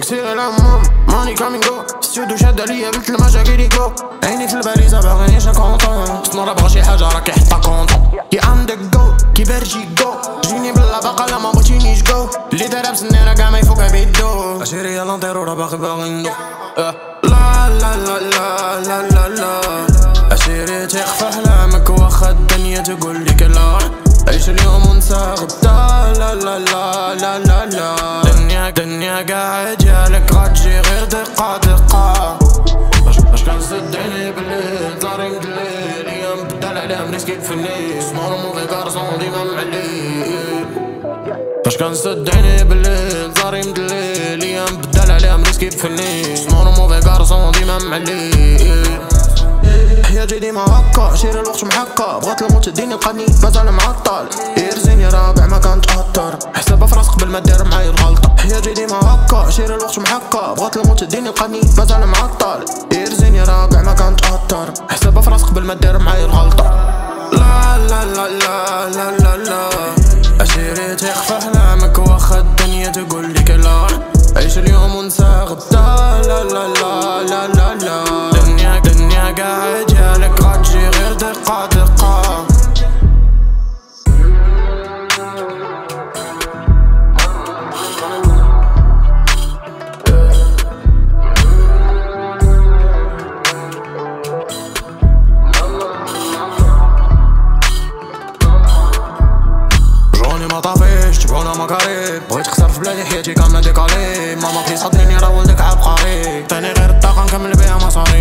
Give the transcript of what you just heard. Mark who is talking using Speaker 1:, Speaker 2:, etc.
Speaker 1: كثير الهموم ماني كامينجو ستوديو شاد عليا قلت المشاكل جو عيني في الباريزة باغينيش كونطون مرة بغا شي حاجة راكي حطا كونطون كي عندك جو كي بارجي جو جيني بلا باقا لا ما بغيتينيش جو اللي دارها بسنيرة كاع ما يفوقها بيدو اشيري يا لانطيرو راه باغي باغي ندو لا لا لا لا لا لا لا اشيري تيخفى احلامك واخا الدنيا تقول لك لا عيش اليوم ونسى غدا لا لا لا لا لا لا دنيا دنيا قاعد جالك غتجي غير دقة دقة. باش كنسد عيني بالليل طاري مدليل أيام بدال عليهم ريسكي في الليل سمور موفي كارسون ديما معليل باش كنسد عيني بالليل طاري مدليل أيام بدال عليهم ريسكي في الليل سمور موفي كارسون ديما معليل حياتي ديما هكا شير الوقت محكا بغات الموت تديني لقاني مازال معطل. يرزيني رابع ما كنتأثر حسابها في راسك قبل ما دير معايا الغلطة. حياتي ديما هكا شير الوقت محكا بغات الموت تديني لقاني مازال معطل. يرزيني رابع ما كنتأثر حسابها في راسك قبل ما دير معايا الغلطة. لا لا لا لا لا لا لا. أشيري تخفى. قريب بغيت خسر في بلادي حياتي كاملة ديكالي. ماما بليز حضريني راه ولدك عبقري عطيني غير الطاقة نكمل بيها مصاري.